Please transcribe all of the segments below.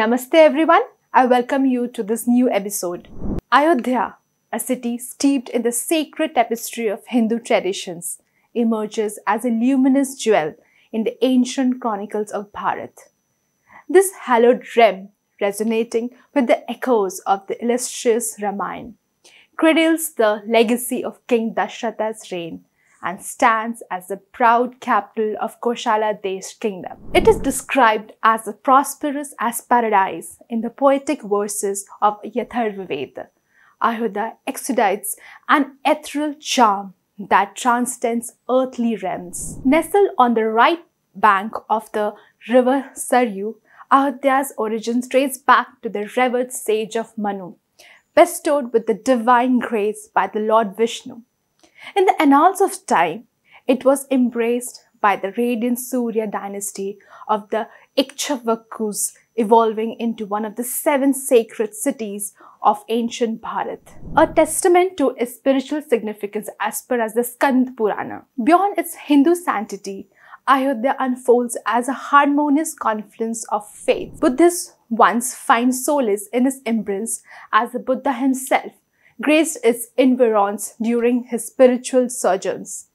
Namaste everyone. I welcome you to this new episode. Ayodhya, a city steeped in the sacred tapestry of Hindu traditions, emerges as a luminous jewel in the ancient chronicles of Bharat. This hallowed realm, resonating with the echoes of the illustrious Ramayana, cradles the legacy of King Dasharatha's reign and stands as the proud capital of Koshala Desh kingdom. It is described as as prosperous as paradise in the poetic verses of Atharvaveda. Ayodhya exudes an ethereal charm that transcends earthly realms. Nestled on the right bank of the river Saryu, Ayodhya's origins trace back to the revered sage of Manu, bestowed with the divine grace by the Lord Vishnu. In the annals of time, it was embraced by the radiant Surya dynasty of the Ikshvakus, evolving into one of the seven sacred cities of ancient Bharat, a testament to its spiritual significance as per as the Skand Purana. Beyond its Hindu sanctity, Ayodhya unfolds as a harmonious confluence of faith. Buddhists once find solace in his embrace as the Buddha himself graced its environs during his spiritual sojourns.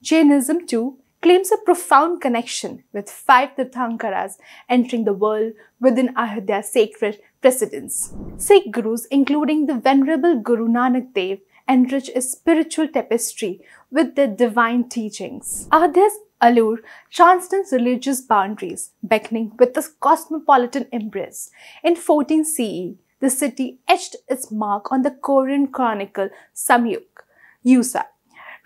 Jainism too claims a profound connection with five Tirthankaras entering the world within Ayodhya's sacred precedence. Sikh gurus, including the Venerable Guru Nanak Dev, enrich its spiritual tapestry with their divine teachings. Ayodhya's allure transcends religious boundaries, beckoning with a cosmopolitan embrace. In 14 CE, the city etched its mark on the Korean chronicle Samguk. Yusa,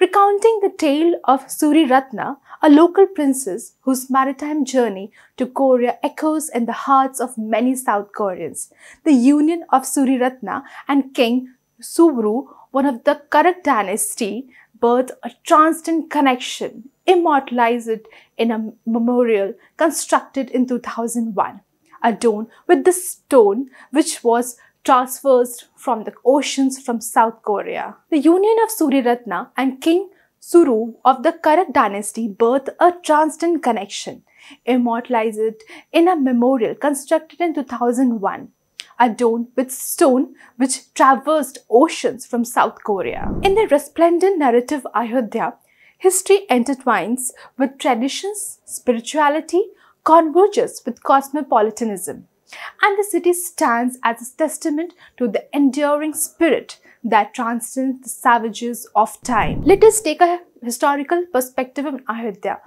recounting the tale of Suriratna, a local princess whose maritime journey to Korea echoes in the hearts of many South Koreans. The union of Suriratna and King Subru, one of the Karak dynasty, birthed a transcendent connection, immortalized in a memorial constructed in 2001 adorned with the stone which was transferred from the oceans from South Korea. The union of Suriratna and King Suru of the Karak dynasty birthed a transcendent connection, immortalized in a memorial constructed in 2001 adorned with stone which traversed oceans from South Korea. In the resplendent narrative Ayodhya, history intertwines with traditions, spirituality, converges with cosmopolitanism, and the city stands as a testament to the enduring spirit that transcends the savages of time. Let us take a historical perspective on Ayodhya.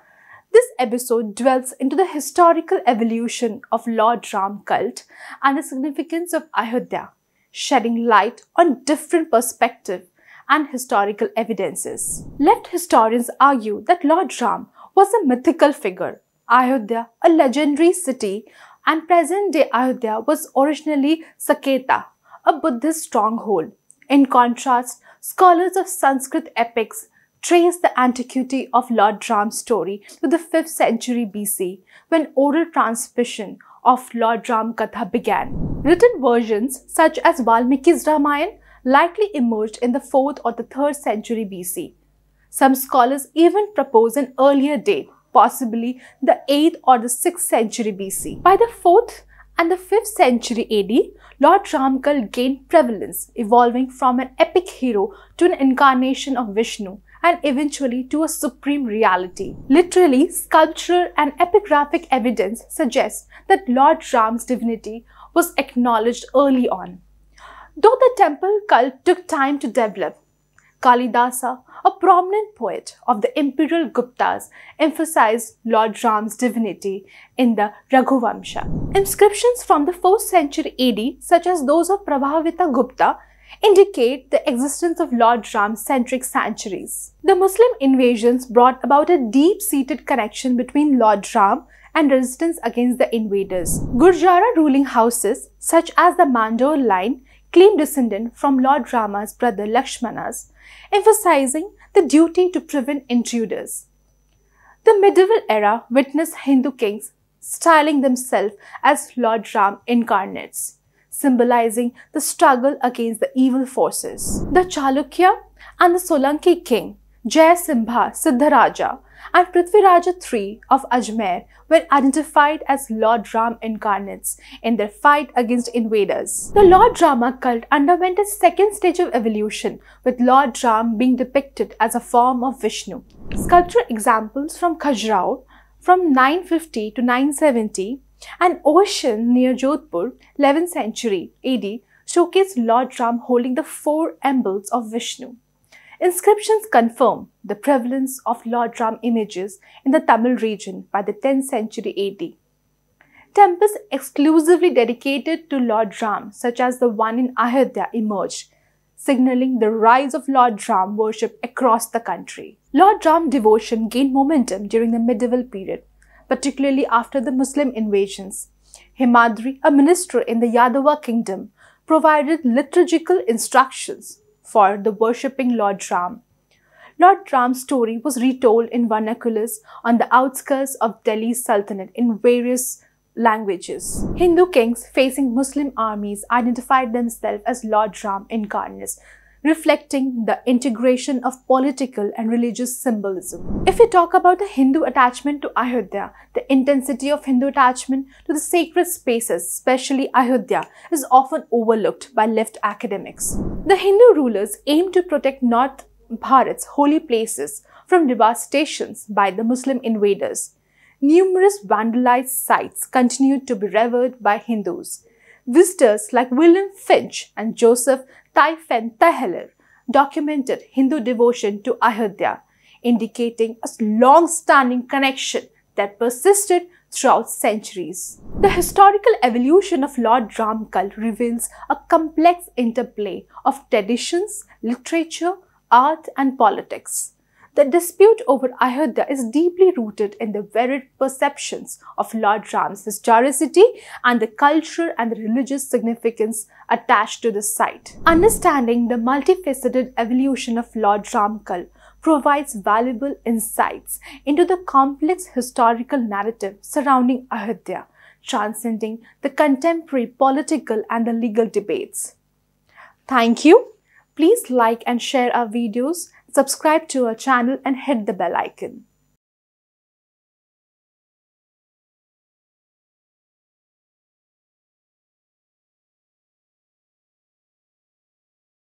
This episode dwells into the historical evolution of Lord Ram cult and the significance of Ayodhya, shedding light on different perspectives and historical evidences. Left historians argue that Lord Ram was a mythical figure Ayodhya, a legendary city, and present day Ayodhya was originally Saketa, a Buddhist stronghold. In contrast, scholars of Sanskrit epics trace the antiquity of Lord Ram's story to the 5th century BC when oral transmission of Lord Ram Katha began. Written versions such as Valmiki's Ramayana likely emerged in the 4th or the 3rd century BC. Some scholars even propose an earlier date, possibly the 8th or the 6th century BC. By the 4th and the 5th century AD, Lord Ram cult gained prevalence, evolving from an epic hero to an incarnation of Vishnu and eventually to a supreme reality. Literally, sculptural and epigraphic evidence suggests that Lord Ram's divinity was acknowledged early on. Though the temple cult took time to develop, Kalidasa, a prominent poet of the imperial Guptas, emphasized Lord Ram's divinity in the Raghuvamsha. Inscriptions from the 4th century AD, such as those of Prabhavati Gupta, indicate the existence of Lord Ram-centric sanctuaries. The Muslim invasions brought about a deep-seated connection between Lord Ram and resistance against the invaders. Gurjara ruling houses, such as the Mandor line, claim descendant from Lord Rama's brother Lakshmana's, emphasizing the duty to prevent intruders. The medieval era witnessed Hindu kings styling themselves as Lord Ram incarnates, symbolizing the struggle against the evil forces. The Chalukya and the Solanki king Jayasimha Siddharaja and Prithviraja III of Ajmer were identified as Lord Ram incarnates in their fight against invaders. The Lord Rama cult underwent a second stage of evolution, with Lord Ram being depicted as a form of Vishnu. Sculpture examples from Khajuraho from 950 to 970 and Osian near Jodhpur, 11th century AD, showcase Lord Ram holding the four emblems of Vishnu. Inscriptions confirm the prevalence of Lord Ram images in the Tamil region by the 10th century AD. Temples exclusively dedicated to Lord Ram, such as the one in Ayodhya, emerged, signaling the rise of Lord Ram worship across the country. Lord Ram devotion gained momentum during the medieval period, particularly after the Muslim invasions. Hemadri, a minister in the Yadava kingdom, provided liturgical instructions for the worshipping Lord Ram. Lord Ram's story was retold in vernaculars on the outskirts of Delhi's Sultanate in various languages. Hindu kings facing Muslim armies identified themselves as Lord Ram incarnates, reflecting the integration of political and religious symbolism. If we talk about the Hindu attachment to Ayodhya, the intensity of Hindu attachment to the sacred spaces, especially Ayodhya, is often overlooked by left academics. The Hindu rulers aim to protect North Bharat's holy places from devastations by the Muslim invaders. Numerous vandalized sites continued to be revered by Hindus. Visitors like William Finch and Joseph Tiefenthaler documented Hindu devotion to Ayodhya, indicating a long-standing connection that persisted throughout centuries. The historical evolution of Lord Ram cult reveals a complex interplay of traditions, literature, art and politics. The dispute over Ayodhya is deeply rooted in the varied perceptions of Lord Ram's historicity and the cultural and religious significance attached to the site. Understanding the multifaceted evolution of Lord Ram cult provides valuable insights into the complex historical narrative surrounding Ayodhya, transcending the contemporary political and the legal debates. Thank you. Please like and share our videos, subscribe to our channel and hit the bell icon.